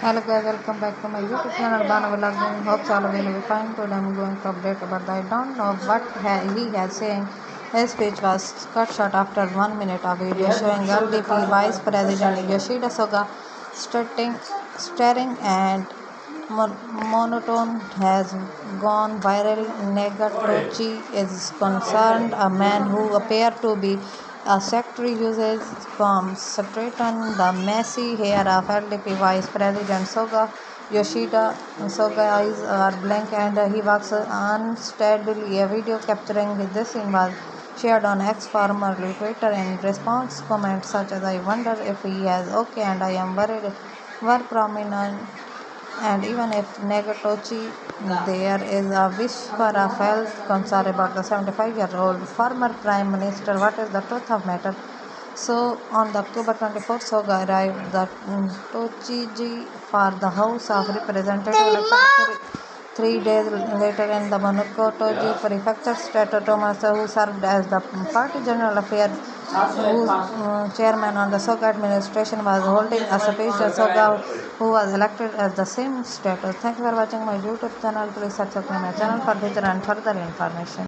Hello guys, welcome back to my YouTube channel Bana Vlog. Hope all of you will be fine. Today I'm going to update about I don't know what he has saying. His speech was cut short after one minute of video showing LDP Vice President Yoshihide Suga staring, staring and monotone has gone viral. Nagatacho is concerned. A man who appeared to be a secretary uses from straighten the messy hair of LDP Vice President Suga. Yoshihide Suga eyes are blank and he walks unsteadily. A video capturing this scene was shared on X formerly Twitter in response comments such as I wonder if he is okay and I am worried were prominent and even if Nagatacho there is a wish for a health concern about the 75 year old former prime minister. What is the truth of matter? So on the October 24th Suga arrived the Tochiji for the House of Representatives. Election three days later in the Monokotoji prefecture state Thomas who served as the party general affairs whose um, chairman on the Suga administration was holding a speech Suga who was elected as the same status. Thanks for watching my YouTube channel. Please subscribe to my channel for future and further information.